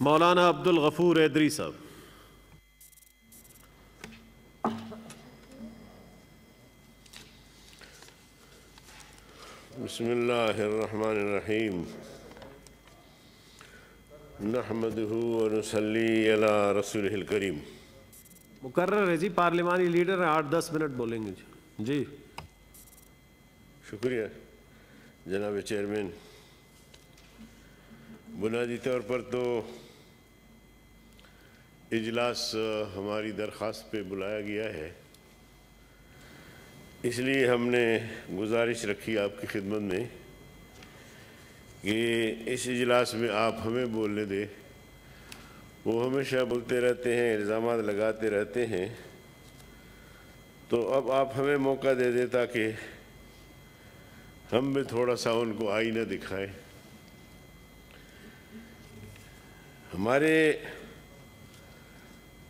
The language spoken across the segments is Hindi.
मौलाना अब्दुल गफूर एदरी साहब। बसमीम अला रसूल करीम। मुकर्र है जी पार्लिमानी लीडर हैं आठ दस मिनट बोलेंगे जी। जी। शुक्रिया जनाब चेयरमैन। बुनियादी तौर पर तो इजलास हमारी दरख्वास्त पे बुलाया गया है। इसलिए हमने गुजारिश रखी आपकी खिदमत में कि इस इजलास में आप हमें बोलने दें। वो हमेशा बोलते रहते हैं इल्ज़ाम लगाते रहते हैं। तो अब आप हमें मौका दे दें ताकि हम भी थोड़ा सा उनको आईना दिखाएँ। हमारे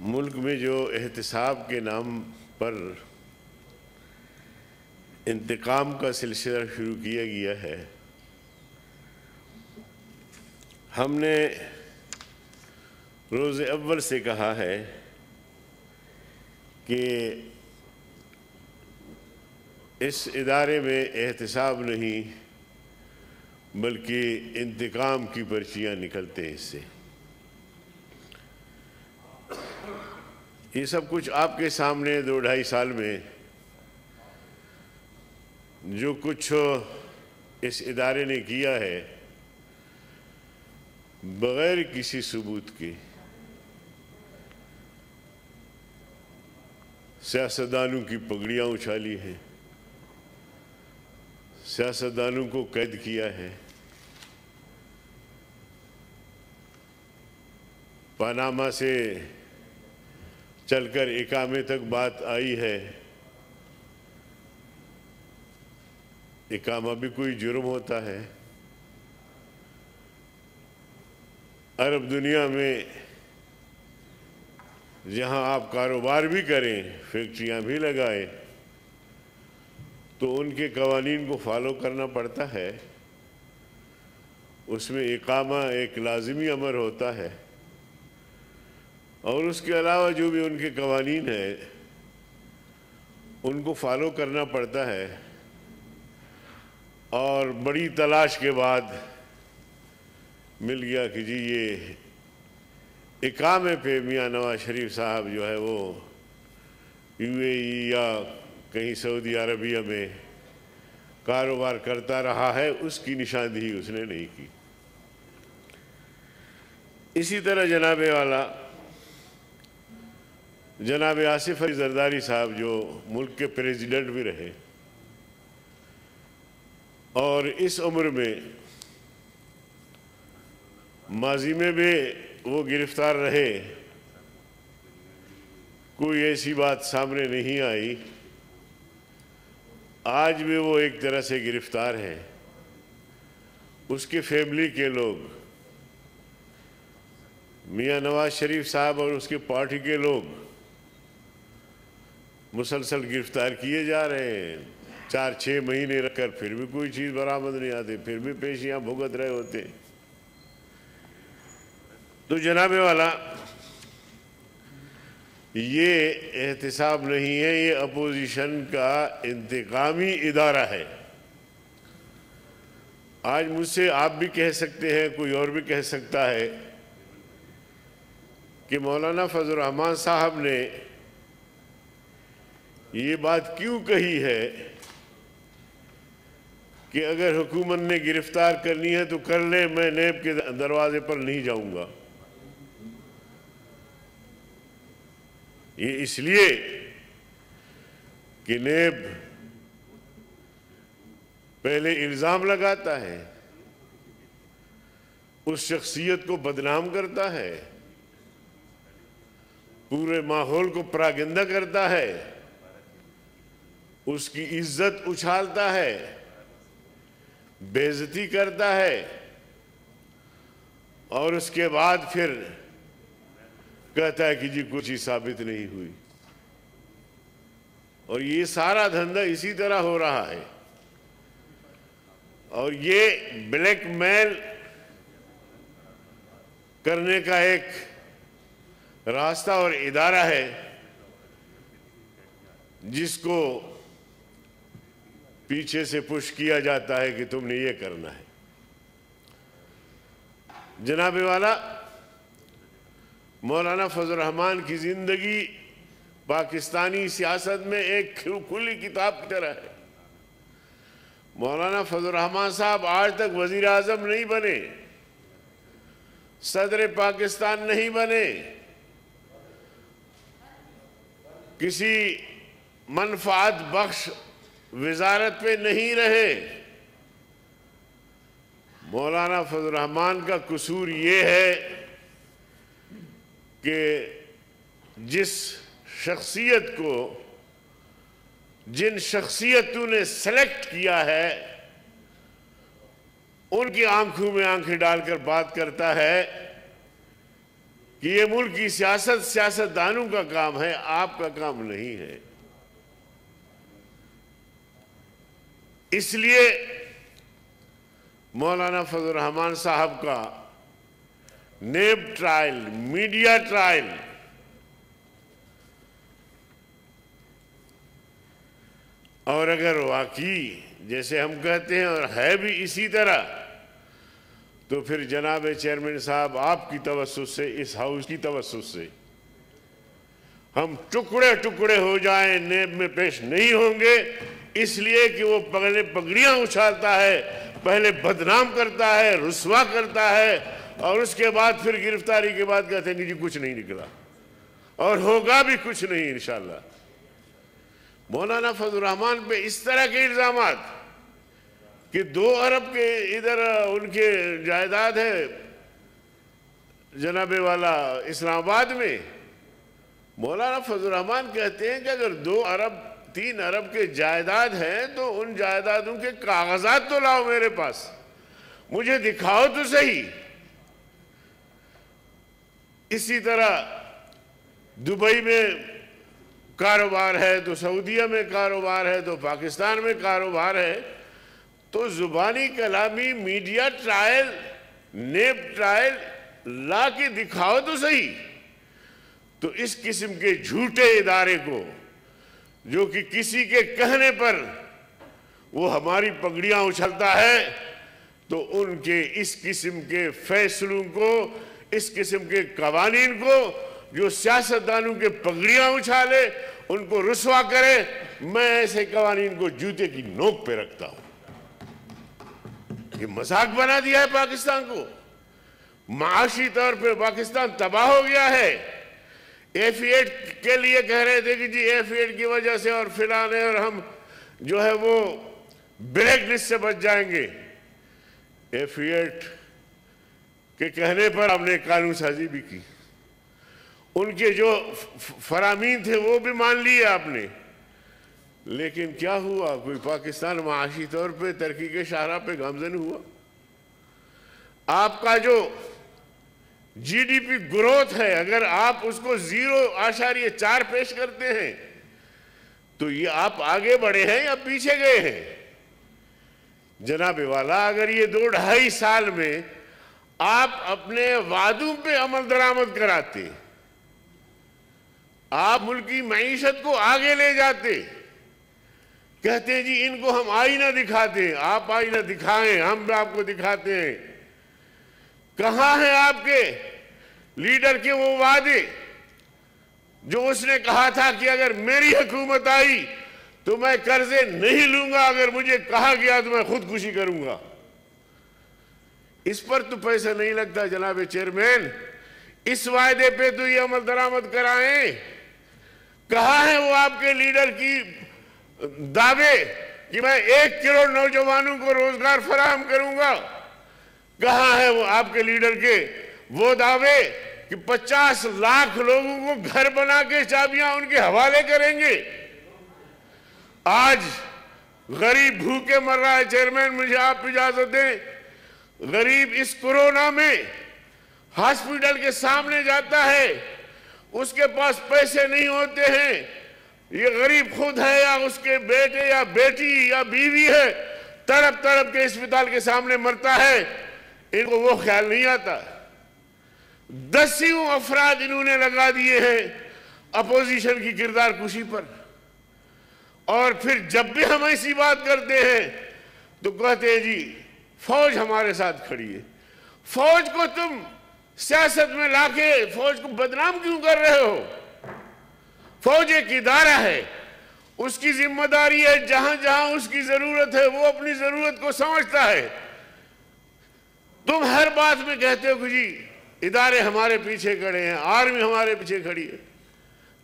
मुल्क में जो एहतसाब के नाम पर इंतकाम का सिलसिला शुरू किया गया है, हमने रोज़ अव्वल से कहा है कि इस इदारे में एहतसाब नहीं, बल्कि इंतकाम की पर्चियाँ निकलते हैं इससे। ये सब कुछ आपके सामने दो ढाई साल में। जो कुछ इस इदारे ने किया है, बग़ैर किसी सबूत के। सियासतदानों की पगड़ियाँ उछाली हैं। सियासतदानों को कैद किया है। पनामा से चलकर इकामे तक बात आई है। इकामा भी कोई जुर्म होता है। अरब दुनिया में जहाँ आप कारोबार भी करें, फैक्ट्रियाँ भी लगाएँ तो उनके कवानीन को फॉलो करना पड़ता है। उसमें इकामा एक लाजमी अमर होता है। और उसके अलावा जो भी उनके कवानीन हैं, उनको फॉलो करना पड़ता है। और बड़ी तलाश के बाद मिल गया कि जी ये इकामे पे मियाँ नवाज़ शरीफ साहब जो है वो यूएई या कहीं सऊदी अरबिया में कारोबार करता रहा है, उसकी निशानदेही उसने नहीं की। इसी तरह जनाबे वाला जनाब आसिफ अली जरदारी साहब जो मुल्क के प्रेसिडेंट भी रहे और इस उम्र में माजी में भी वो गिरफ़्तार रहे, कोई ऐसी बात सामने नहीं आई। आज भी वो एक तरह से गिरफ़्तार हैं। उसके फैमिली के लोग, मियाँ नवाज़ शरीफ साहब और उसके पार्टी के लोग मुसलसल गिरफ़्तार किए जा रहे हैं। चार छः महीने रखकर फिर भी कोई चीज़ बरामद नहीं आती, फिर भी पेशियाँ भुगत रहे होते। तो जनाबे वाला, ये एहतसाब नहीं है, ये अपोजिशन का इंतकामी इदारा है। आज मुझसे आप भी कह सकते हैं, कोई और भी कह सकता है कि मौलाना फजल रहमान साहब ने ये बात क्यों कही है कि अगर हुकूमत ने गिरफ़्तार करनी है तो कर ले, मैं नेब के दरवाजे पर नहीं जाऊँगा। ये इसलिए कि नेब पहले इल्ज़ाम लगाता है, उस शख्सियत को बदनाम करता है, पूरे माहौल को प्रागिंदा करता है। उसकी इज़्ज़त उछालता है बेजती करता है, और उसके बाद फिर कहता है कि जी कुछ ही साबित नहीं हुई। और ये सारा धंधा इसी तरह हो रहा है। और ये ब्लैकमेल करने का एक रास्ता और इदारा है, जिसको पीछे से पुश किया जाता है कि तुमने ये करना है। जनाब वाला, मौलाना फजल रहमान की ज़िंदगी पाकिस्तानी सियासत में एक खुली किताब की तरह है। मौलाना फजल रहमान साहब आज तक वज़ीर आज़म नहीं बने, सदर पाकिस्तान नहीं बने, किसी मनफात बख्श वजारत पे नहीं रहे। मौलाना फजल रहमान का कसूर ये है कि जिस शख्सियत को, जिन शख्सियतों ने सेलेक्ट किया है, उनकी आँखों में आँखें डालकर बात करता है कि ये मुल्क की सियासत सियासतदानों का काम है, आपका काम नहीं है। इसलिए मौलाना फजल रहमान साहब का नेब ट्रायल, मीडिया ट्रायल, और अगर वाकई जैसे हम कहते हैं और है भी इसी तरह तो फिर जनाब चेयरमैन साहब, आपकी तवसत से, इस हाउस की तवसत से, हम टुकड़े टुकड़े हो जाएँ, नेब में पेश नहीं होंगे। इसलिए कि वो पहले पगड़ियाँ उछालता है, पहले बदनाम करता है, रुसवा करता है, और उसके बाद फिर गिरफ्तारी के बाद कहते हैं जी कुछ नहीं निकला। और होगा भी कुछ नहीं, इंशाल्लाह। मौलाना फजल रहमान पे इस तरह के इल्ज़ाम कि दो अरब के इधर उनके जायदाद है जनाबे वाला इस्लामाबाद में, मौलाना फजल रहमान कहते हैं कि अगर दो अरब तीन अरब के जायदाद हैं तो उन जायदादों के कागजात तो लाओ मेरे पास। मुझे दिखाओ तो सही। इसी तरह दुबई में कारोबार है तो सऊदीया में कारोबार है तो पाकिस्तान में कारोबार है तो जुबानी कलामी मीडिया ट्रायल नेप ट्रायल ला के दिखाओ तो सही। तो इस किस्म के झूठे इदारे को जो कि किसी के कहने पर वो हमारी पगड़ियाँ उछलता है तो उनके इस किस्म के फैसलों को, इस किस्म के कवानीन को, जो सियासतदानों के पगड़ियाँ उछाले, उनको रुसवा करे, मैं ऐसे कवानीन को जूते की नोक पे रखता हूँ। ये मज़ाक बना दिया है पाकिस्तान को। माशी तौर पे पाकिस्तान तबाह हो गया है। एफ़ के लिए कह रहे थे कि जी एफ़ की वजह से और फ़िलहाल और हम जो है वो ब्लैक लिस्ट से बच जाएँगे। एफ़ के कहने पर आपने कानून साजी भी की। उनके जो फरामीन थे वो भी मान लिए आपने। लेकिन क्या हुआ? कोई पाकिस्तान माशी तौर पे तरक्की के शाहरा पे गामजन हुआ। आपका जो जीडीपी ग्रोथ है, अगर आप उसको ज़ीरो आशार्य चार पेश करते हैं तो ये आप आगे बढ़े हैं या पीछे गए हैं? जनाबे वाला, अगर ये दो ढाई साल में आप अपने वादों पे अमल दरामद कराते, आप मुल्क की मीशत को आगे ले जाते, कहते हैं जी, इनको हम आईना दिखाते आप आईना दिखाएँ, हम आपको दिखाते हैं। कहा है आपके? लीडर के वो वादे, जो उसने कहा था कि अगर मेरी हुकूमत आई तो मैं कर्जे नहीं लूँगा, अगर मुझे कहा गया तो मैं खुदकुशी करूँगा। इस पर तो पैसा नहीं लगता, जनाब चेयरमैन। इस वायदे पे तो ये अमल दरामद कराएँ। कहा है वो आपके लीडर की दावे कि मैं एक करोड़ नौजवानों को रोज़गार फराहम करूँगा? कहा है वो आपके लीडर के? वो दावे कि 50 लाख लोगों को घर बना के चाबियाँ उनके हवाले करेंगे। आज गरीब भूखे मर रहा है, चेयरमैन, मुझे आप इजाज़त दें। गरीब इस कोरोना में हॉस्पिटल के सामने जाता है, उसके पास पैसे नहीं होते हैं। ये गरीब खुद है या उसके बेटे या बेटी या बीवी है तड़प तड़प के अस्पताल के सामने मरता है। इनको वो ख्याल नहीं आता। दसियों अफराद इन्होंने लगा दिए हैं अपोजिशन की किरदार कुशी पर। और फिर जब भी हम ऐसी बात करते हैं तो कहते हैं, जी, फौज हमारे साथ खड़ी है। फौज को तुम सियासत में लाके फौज को बदनाम क्यों कर रहे हो? फौज एक इदारा है। उसकी ज़िम्मेदारी है जहाँ जहाँ उसकी ज़रूरत है, वो अपनी ज़रूरत को समझता है। तुम हर बात में कहते हो जी, इदारे हमारे पीछे खड़े हैं, आर्मी हमारे पीछे खड़ी है।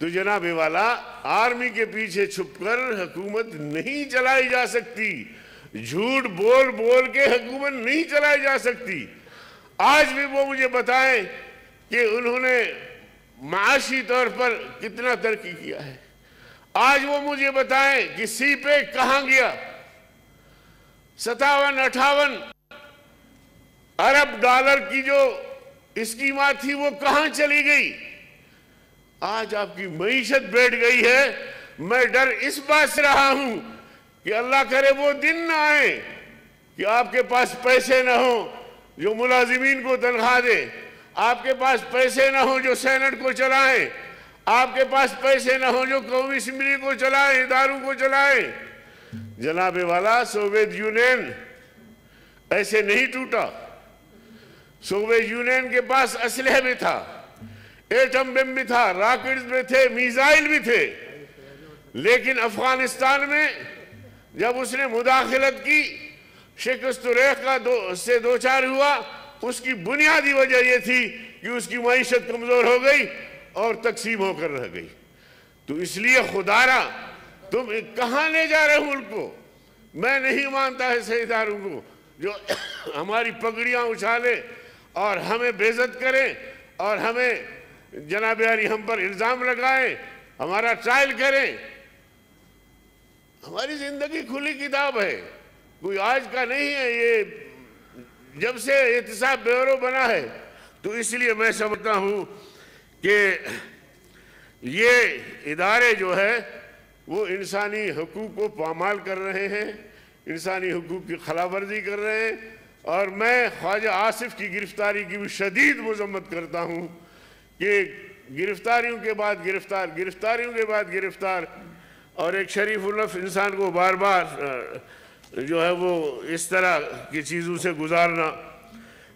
तो जनाब वाला, आर्मी के पीछे छुपकर हुकूमत नहीं चलाई जा सकती। झूठ बोल बोल के हुकूमत नहीं चलाई जा सकती। आज भी वो मुझे बताएँ कि उन्होंने माशी तौर पर कितना तरक्की किया है। आज वो मुझे बताएँ कि सी पे कहाँ गया? सतावन अठावन अरब डॉलर की जो स्कीमा थी, वो कहाँ चली गई? आज आपकी मीशत बैठ गई है। मैं डर इस बात से रहा हूँ कि अल्लाह करे वो दिन ना आए कि आपके पास पैसे ना हो जो मुलाजिमीन को तनख्वाह दे। आपके पास पैसे ना हो जो सेनेट को चलाएँ। आपके पास पैसे ना हो जो कौमी असम्बली को चलाएँ, इदारों को चलाएँ। जनाबे वाला सोवियत यूनियन ऐसे नहीं टूटा। सोवियत यूनियन के पास असलह भी था, एटम बम भी था, रॉकेट्स भी थे, मिसाइल भी थे। लेकिन अफ़गानिस्तान में जब उसने मुदाखलत की, शिकस्त का दो, से दो चार हुआ, उसकी बुनियादी वजह यह थी कि उसकी मीशत कमज़ोर हो गई और तकसीम होकर रह गई। तो इसलिए खुदारा, तुम कहाँ ले जा रहे हो उनको मैं नहीं मानता है शहीदारों को, जो हमारी पगड़ियाँ उछाले और हमें बेजत करें और हमें जनाब यारी हम पर इल्ज़ाम लगाएँ, हमारा ट्रायल करें। हमारी ज़िंदगी खुली किताब है। कोई आज का नहीं है, ये जब से एहतसाब ब्यूरो बना है तो इसलिए मैं समझता हूँ कि ये इदारे जो है, वो इंसानी हकूक़ को पामाल कर रहे हैं, इंसानी हकूक़ की खलावर्जी कर रहे हैं और मैं ख्वाजा आसिफ की गिरफ्तारी की भी शदीद मजम्मत करता हूँ कि गिरफ्तारियों के बाद गिरफ़्तार, गिरफ्तारियों के बाद गिरफ़्तार। और एक शरीफ उलफ इंसान को बार बार जो है वो इस तरह की चीज़ों से गुजारना।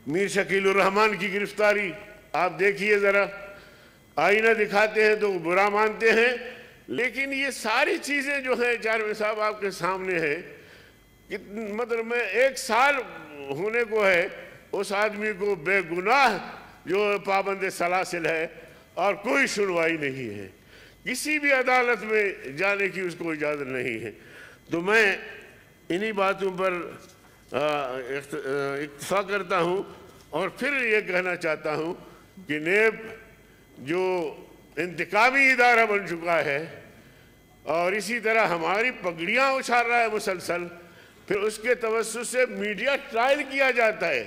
मीर शकील रहमान की गिरफ्तारी, आप देखिए ज़रा। आईना दिखाते हैं तो बुरा मानते हैं, लेकिन ये सारी चीज़ें जो हैं चारवे साहब आपके सामने हैं। मतलब मैं एक साल होने को है, उस आदमी को बेगुनाह जो पाबंद सलासिल है और कोई सुनवाई नहीं है। किसी भी अदालत में जाने की उसको इजाज़त नहीं है। तो मैं इन्हीं बातों पर इतफा करता हूँ और फिर ये कहना चाहता हूँ कि नेब जो इंतकामी इदारा बन चुका है और इसी तरह हमारी पगड़ियाँ उछाल रहा है मुसलसल फिर उसके तवसत से मीडिया ट्रायल किया जाता है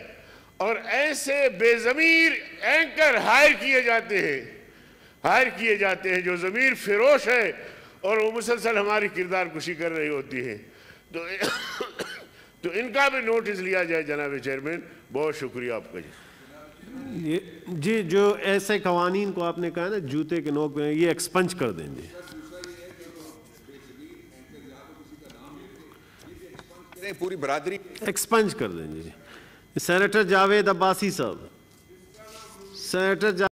और ऐसे बेज़मीर एंकर हायर किए जाते हैं, हायर किए जाते हैं जो ज़मीर फिरोश है और वो मुसलसल हमारी किरदार कुशी कर रही होती है। तो तो इनका भी नोटिस लिया जाए जनाब चेयरमैन, बहुत शुक्रिया आपका जी। जी, जो ऐसे कवानीन को आपने कहा ना, जूते के नोक में, ये एक्सपंज कर देंगे। पूरी बरादरी एक्सपंज कर देंगे सेनेटर जावेद अब्बासी साहब। सेनेटर